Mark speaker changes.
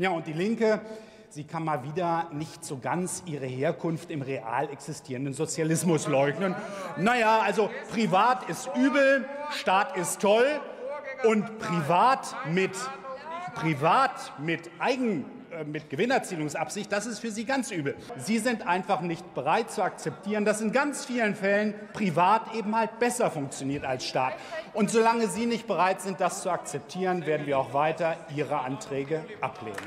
Speaker 1: Ja, und die Linke, sie kann mal wieder nicht so ganz ihre Herkunft im real existierenden Sozialismus leugnen. Naja, also privat ist übel, Staat ist toll und privat mit, privat mit Eigen äh, mit Gewinnerzielungsabsicht, das ist für Sie ganz übel. Sie sind einfach nicht bereit zu akzeptieren, dass in ganz vielen Fällen privat eben halt besser funktioniert als Staat. Und solange Sie nicht bereit sind, das zu akzeptieren, werden wir auch weiter Ihre Anträge ablehnen.